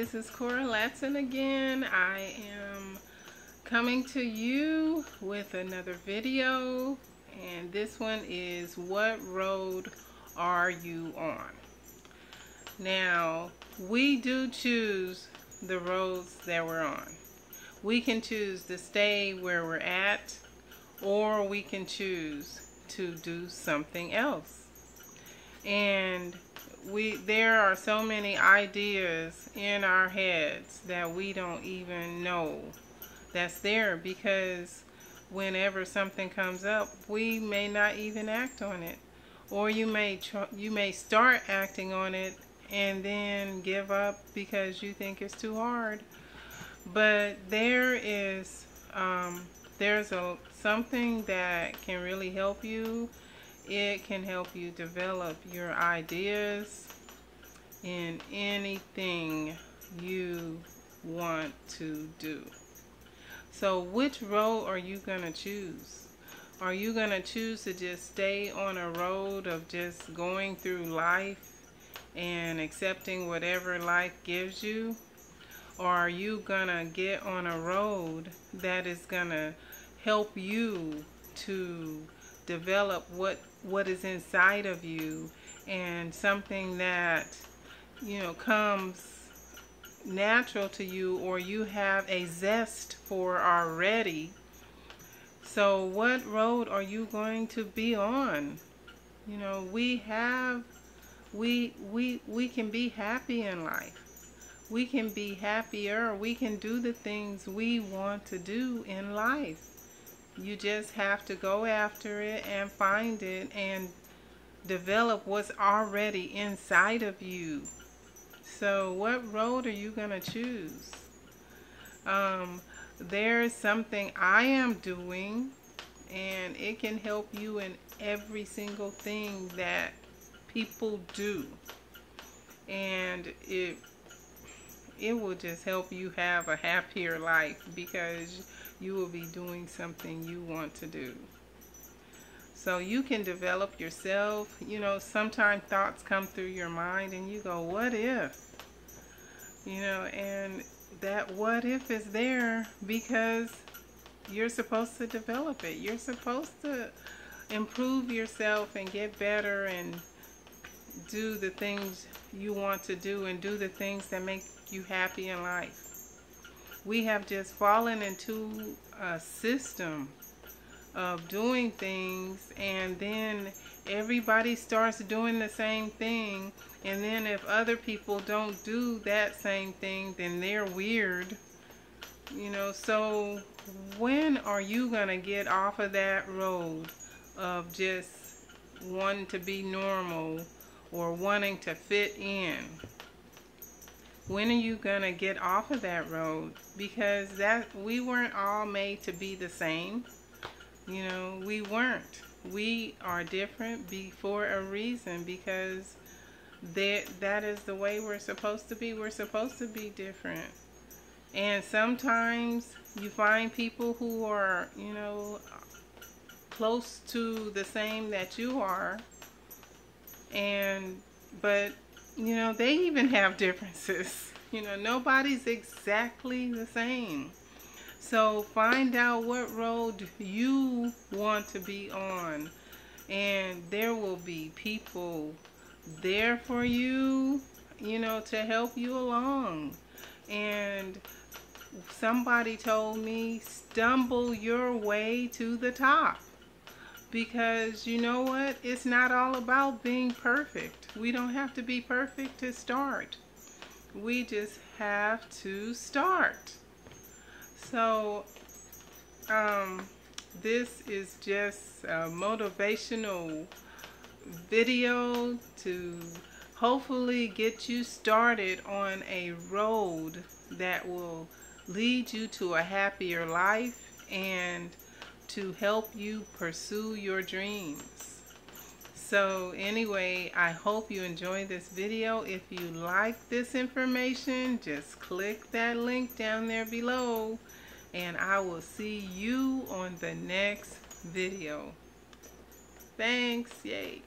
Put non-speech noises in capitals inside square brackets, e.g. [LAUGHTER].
this is Cora Latson again. I am coming to you with another video and this one is what road are you on? Now we do choose the roads that we're on. We can choose to stay where we're at or we can choose to do something else. And we there are so many ideas in our heads that we don't even know that's there because whenever something comes up we may not even act on it. Or you may you may start acting on it and then give up because you think it's too hard. But there is um, there's a something that can really help you it can help you develop your ideas in anything you want to do. So which road are you going to choose? Are you going to choose to just stay on a road of just going through life and accepting whatever life gives you? Or are you going to get on a road that is going to help you to develop what what is inside of you. And something that you know comes natural to you or you have a zest for already. So what road are you going to be on? You know we have we we we can be happy in life. We can be happier. We can do the things we want to do in life you just have to go after it and find it and develop what's already inside of you. So what road are you going to choose? Um, there's something I am doing and it can help you in every single thing that people do. And it it will just help you have a happier life because you will be doing something you want to do. So you can develop yourself. You know, sometimes thoughts come through your mind and you go, what if? You know, and that what if is there because you're supposed to develop it. You're supposed to improve yourself and get better and do the things you want to do and do the things that make you happy in life. We have just fallen into a system of doing things and then everybody starts doing the same thing and then if other people don't do that same thing then they're weird you know? So when are you gonna get off of that road of just wanting to be normal or wanting to fit in when are you going to get off of that road? Because that we weren't all made to be the same. You know, we weren't. We are different for a reason because that that is the way we're supposed to be. We're supposed to be different. And sometimes you find people who are, you know, close to the same that you are. And but you know, they even have differences. [LAUGHS] You know, nobody's exactly the same. So find out what road you want to be on. And there will be people there for you, you know, to help you along. And somebody told me, stumble your way to the top because you know what? It's not all about being perfect. We don't have to be perfect to start. We just have to start. So um, this is just a motivational video to hopefully get you started on a road that will lead you to a happier life and to help you pursue your dreams. So anyway, I hope you enjoyed this video. If you like this information, just click that link down there below and I will see you on the next video. Thanks. Yay.